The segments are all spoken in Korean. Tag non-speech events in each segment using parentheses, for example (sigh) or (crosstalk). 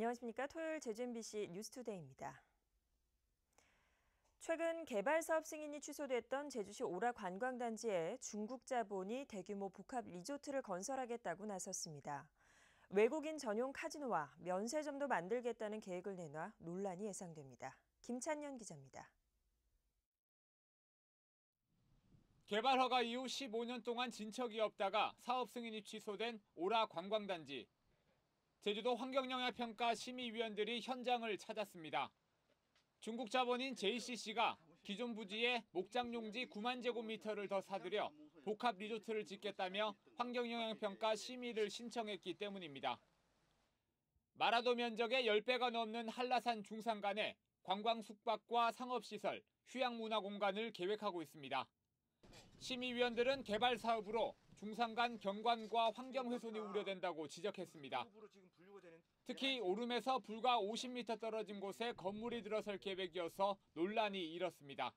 안녕하십니까. 토요일 제주 MBC 뉴스투데이입니다. 최근 개발 사업 승인이 취소됐던 제주시 오라 관광단지에 중국 자본이 대규모 복합 리조트를 건설하겠다고 나섰습니다. 외국인 전용 카지노와 면세점도 만들겠다는 계획을 내놔 논란이 예상됩니다. 김찬년 기자입니다. 개발 허가 이후 15년 동안 진척이 없다가 사업 승인이 취소된 오라 관광단지. 제주도 환경영향평가 심의위원들이 현장을 찾았습니다. 중국 자본인 JCC가 기존 부지에 목장 용지 9만 제곱미터를 더 사들여 복합 리조트를 짓겠다며 환경영향평가 심의를 신청했기 때문입니다. 마라도 면적의 10배가 넘는 한라산 중산간에 관광 숙박과 상업시설, 휴양문화공간을 계획하고 있습니다. 심의위원들은 개발 사업으로 중산간 경관과 환경 훼손이 우려된다고 지적했습니다. 특히 오름에서 불과 50m 떨어진 곳에 건물이 들어설 계획이어서 논란이 일었습니다.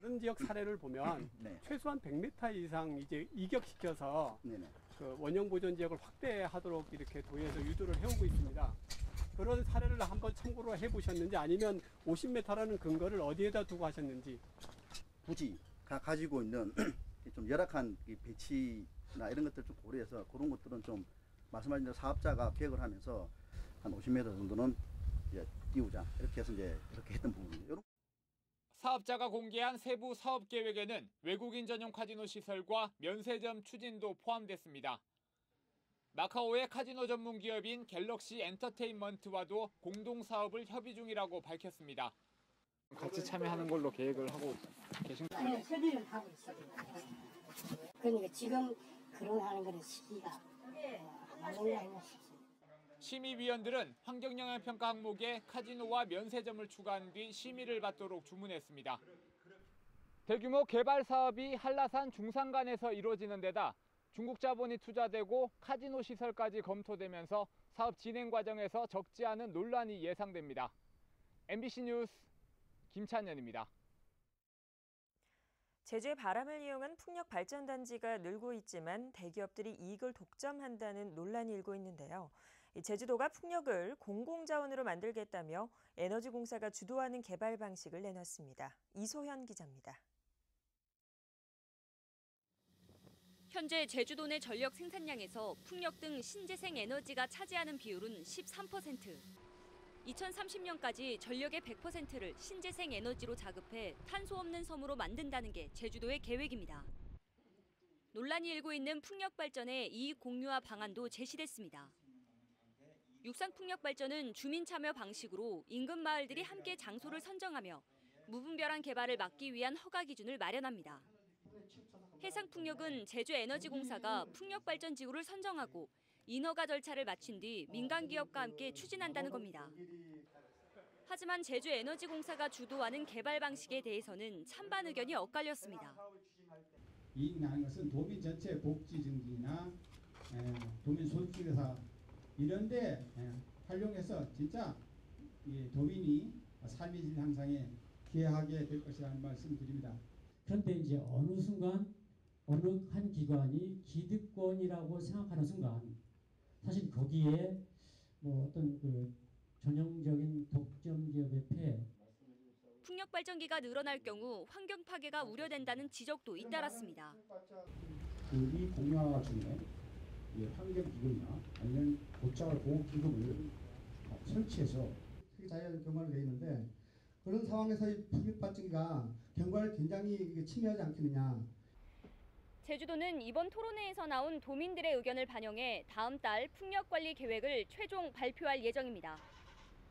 다른 지역 사례를 보면 (laughs) 네. 최소한 100m 이상 이제 이격시켜서 네네. 그 원형 보존 지역을 확대하도록 이렇게 도에서 유도를 해오고 있습니다. 그런 사례를 한번 참고로 해보셨는지 아니면 50m라는 근거를 어디에다 두고 하셨는지 부지가 가지고 있는 (clears throat) 좀 열악한 이 배치나 이런 것들 좀 고려해서 그런 것들은 좀 말씀하신 대로 사업자가 계획을 하면서 한 50m 정도는 이제 띄우자 이렇게 해서 이제 이렇게 했던 부분이에요. 사업자가 공개한 세부 사업 계획에는 외국인 전용 카지노 시설과 면세점 추진도 포함됐습니다. 마카오의 카지노 전문 기업인 갤럭시 엔터테인먼트와도 공동 사업을 협의 중이라고 밝혔습니다. 같이 참여하는 걸로 계획을 하고 계신 아니요, 협의를 하고 있어요. 그러니까 지금 그런하는 거는 시기가 어, 게 아닌가 싶습니다. 심의위원들은 환경영향평가 항목에 카지노와 면세점을 추가한 뒤 심의를 받도록 주문했습니다. 대규모 개발 사업이 한라산 중산간에서 이루어지는 데다 중국 자본이 투자되고 카지노 시설까지 검토되면서 사업 진행 과정에서 적지 않은 논란이 예상됩니다. MBC 뉴스 김찬현입니다. 제주의 바람을 이용한 풍력 발전 단지가 늘고 있지만 대기업들이 이익을 독점한다는 논란이 일고 있는데요. 제주도가 풍력을 공공자원으로 만들겠다며 에너지공사가 주도하는 개발 방식을 내놨습니다. 이소현 기자입니다. 현재 제주도 내 전력 생산량에서 풍력 등 신재생 에너지가 차지하는 비율은 13%. 2030년까지 전력의 100%를 신재생 에너지로 자급해 탄소 없는 섬으로 만든다는 게 제주도의 계획입니다. 논란이 일고 있는 풍력 발전의 이익 공유화 방안도 제시됐습니다. 육상 풍력 발전은 주민 참여 방식으로 인근 마을들이 함께 장소를 선정하며 무분별한 개발을 막기 위한 허가 기준을 마련합니다. 해상 풍력은 제주에너지공사가 풍력 발전 지구를 선정하고 인허가 절차를 마친 뒤 민간 기업과 함께 추진한다는 겁니다. 하지만 제주에너지공사가 주도하는 개발 방식에 대해서는 찬반 의견이 엇갈렸습니다. 이익 나는 것은 도민 전체 복지 증진이나 에, 도민 소득회사 이런데 에, 활용해서 진짜 이 도민이 삶의 질 향상에 기여하게 될 것이라는 말씀 드립니다. 그런데 이제 어느 순간 어느 한 기관이 기득권이라고 생각하는 순간 사실 거기에 뭐 어떤 그 전형적인 독점 기업의 폐해 풍력 발전기가 늘어날 경우 환경 파괴가 우려된다는 지적도 잇따랐습니다. 그이 공유화 중에 이 환경 기금이나 아니면 고차가 보호 기금을 설치해서 크게 자연 경관을 돼 있는데 그런 상황에서 이 풍력 발전기가 경관을 굉장히 침해하지 않겠느냐. 제주도는 이번 토론회에서 나온 도민들의 의견을 반영해 다음 달 풍력 관리 계획을 최종 발표할 예정입니다.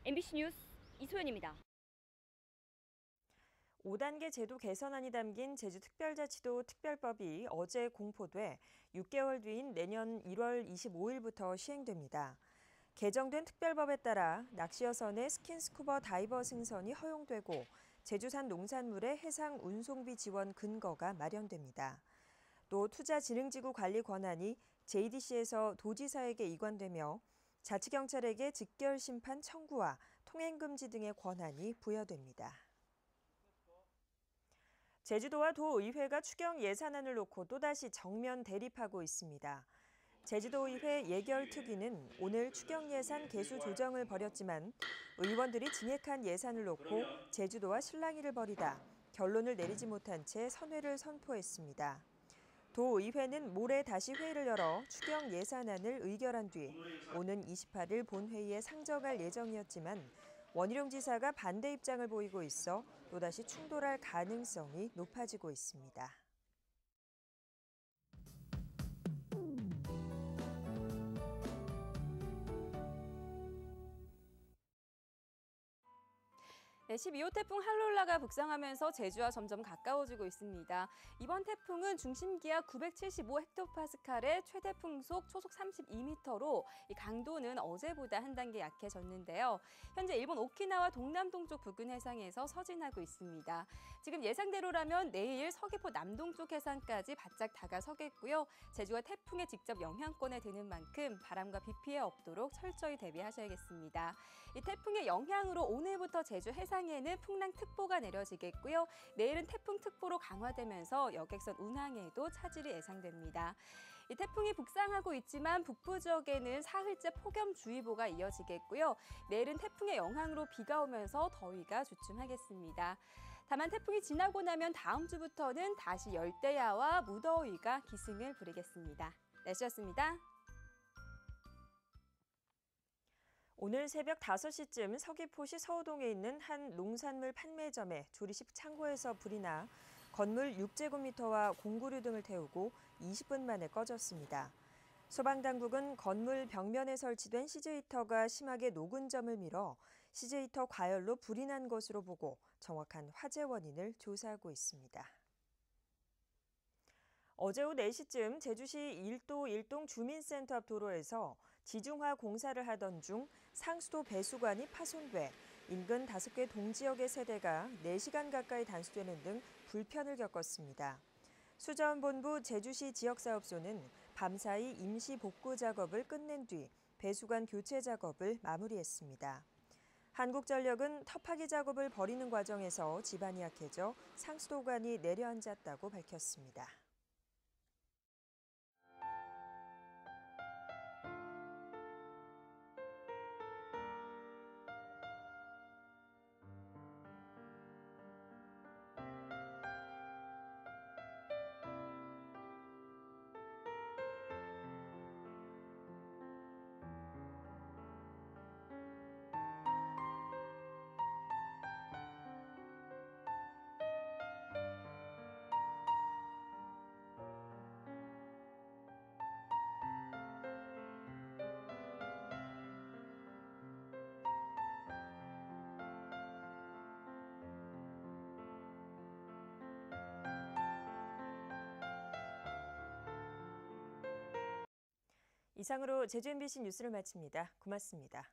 MBC 뉴스 이소연입니다. 5단계 제도 개선안이 담긴 제주특별자치도 특별법이 어제 공포돼 6개월 뒤인 내년 1월 25일부터 시행됩니다. 개정된 특별법에 따라 낚시어선의 스킨스쿠버 다이버 승선이 허용되고 제주산 농산물의 해상 운송비 지원 근거가 마련됩니다. 또 투자진흥지구 관리 권한이 JDC에서 도지사에게 이관되며 자치경찰에게 직결 심판 청구와 통행금지 등의 권한이 부여됩니다. 제주도와 도의회가 추경 예산안을 놓고 또다시 정면 대립하고 있습니다. 제주도의회 예결특위는 오늘 추경 예산 개수 조정을 벌였지만 의원들이 증액한 예산을 놓고 제주도와 실랑이를 벌이다 결론을 내리지 못한 채 선회를 선포했습니다. 도의회는 모레 다시 회의를 열어 추경 예산안을 의결한 뒤 오는 28일 본회의에 상정할 예정이었지만 원희룡 지사가 반대 입장을 보이고 있어 또다시 충돌할 가능성이 높아지고 있습니다. 네, 12호 태풍 할롤라가 북상하면서 제주와 점점 가까워지고 있습니다. 이번 태풍은 중심기압 975헥토파스칼의 최대 풍속 초속 32m로 이 강도는 어제보다 한 단계 약해졌는데요. 현재 일본 오키나와 동남 동쪽 부근 해상에서 서진하고 있습니다. 지금 예상대로라면 내일 서귀포 남동쪽 해상까지 바짝 다가서겠고요. 제주가 태풍의 직접 영향권에 드는 만큼 바람과 비 피해 없도록 철저히 대비하셔야겠습니다. 이 태풍의 영향으로 오늘부터 제주 해상 에는 풍랑특보가 내려지겠고요. 내일은 태풍특보로 강화되면서 여객선 운항에도 차질이 예상됩니다. 이 태풍이 북상하고 있지만 북부 지역에는 사흘째 폭염주의보가 이어지겠고요. 내일은 태풍의 영향으로 비가 오면서 더위가 주춤하겠습니다. 다만 태풍이 지나고 나면 다음 주부터는 다시 열대야와 무더위가 기승을 부리겠습니다. 날씨였습니다. 오늘 새벽 5시쯤 서귀포시 서우동에 있는 한 농산물 판매점의 조리식 창고에서 불이 나 건물 6제곱미터와 공구류 등을 태우고 20분 만에 꺼졌습니다. 소방당국은 건물 벽면에 설치된 시즈히터가 심하게 녹은 점을 밀어 시즈히터 과열로 불이 난 것으로 보고 정확한 화재 원인을 조사하고 있습니다. 어제 오후 4시쯤 제주시 일도 일동 주민센터 앞 도로에서 지중화 공사를 하던 중 상수도 배수관이 파손돼 인근 다섯 개 동지역의 세대가 4시간 가까이 단수되는 등 불편을 겪었습니다. 수자원본부 제주시 지역사업소는 밤사이 임시 복구 작업을 끝낸 뒤 배수관 교체 작업을 마무리했습니다. 한국전력은 터파기 작업을 벌이는 과정에서 집안이 약해져 상수도관이 내려앉았다고 밝혔습니다. 이상으로 제주 MBC 뉴스를 마칩니다. 고맙습니다.